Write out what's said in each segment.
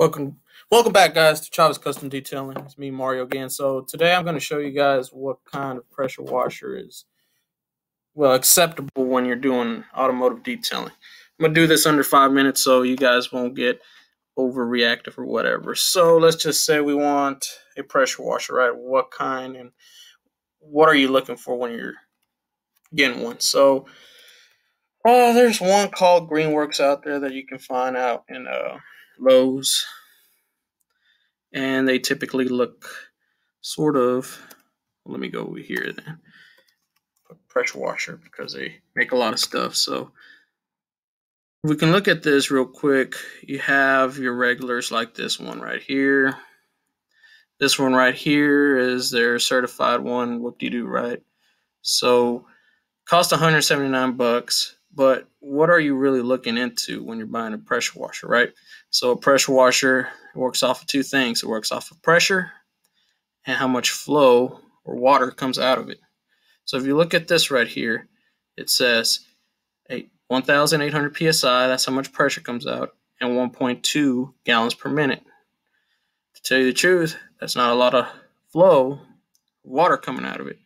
Welcome, welcome back, guys, to Chavez Custom Detailing. It's me, Mario, again. So today I'm going to show you guys what kind of pressure washer is well acceptable when you're doing automotive detailing. I'm going to do this under five minutes so you guys won't get overreactive or whatever. So let's just say we want a pressure washer, right? What kind and what are you looking for when you're getting one? So uh, there's one called Greenworks out there that you can find out in uh Lowe's, and they typically look sort of. Let me go over here then. Pressure washer because they make a lot of stuff. So we can look at this real quick. You have your regulars like this one right here. This one right here is their certified one. Whoop de doo, right? So cost 179 bucks but what are you really looking into when you're buying a pressure washer, right? So a pressure washer works off of two things. It works off of pressure and how much flow or water comes out of it. So if you look at this right here, it says 1,800 psi, that's how much pressure comes out, and 1.2 gallons per minute. To tell you the truth, that's not a lot of flow, water coming out of it.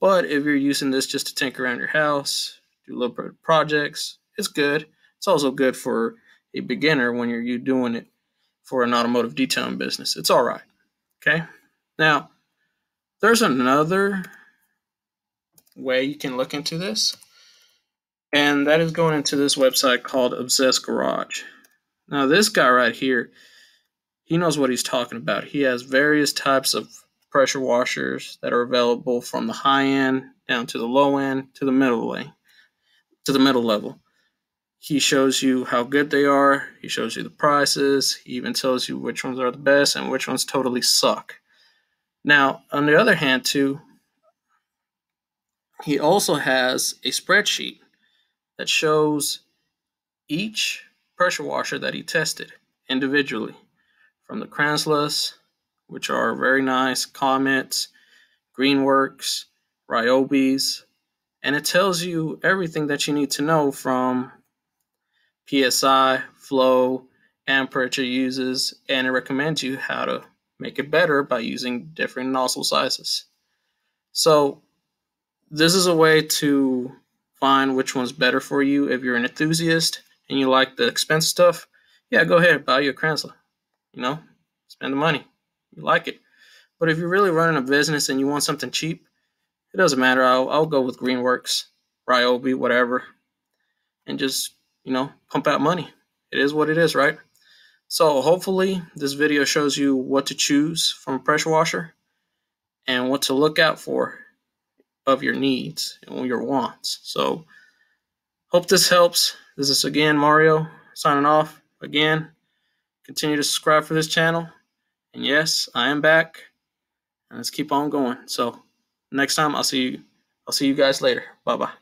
But if you're using this just to tinker around your house, do little projects. It's good. It's also good for a beginner when you're you doing it for an automotive detailing business. It's all right. Okay. Now, there's another way you can look into this, and that is going into this website called Obsessed Garage. Now, this guy right here, he knows what he's talking about. He has various types of pressure washers that are available from the high end down to the low end to the middle way to the middle level. He shows you how good they are, he shows you the prices, he even tells you which ones are the best and which ones totally suck. Now, on the other hand, too, he also has a spreadsheet that shows each pressure washer that he tested individually from the Kranzles, which are very nice, Comets, Greenworks, Ryobi's, and it tells you everything that you need to know from PSI, flow, amperature uses, and it recommends you how to make it better by using different nozzle sizes. So this is a way to find which one's better for you if you're an enthusiast and you like the expensive stuff. Yeah, go ahead, buy you a Kranzle. You know, spend the money. You like it. But if you're really running a business and you want something cheap, it doesn't matter. I'll I'll go with Greenworks, Ryobi, whatever, and just you know pump out money. It is what it is, right? So hopefully this video shows you what to choose from a pressure washer and what to look out for of your needs and your wants. So hope this helps. This is again Mario signing off again. Continue to subscribe for this channel. And yes, I am back. And let's keep on going. So next time. I'll see you. I'll see you guys later. Bye bye.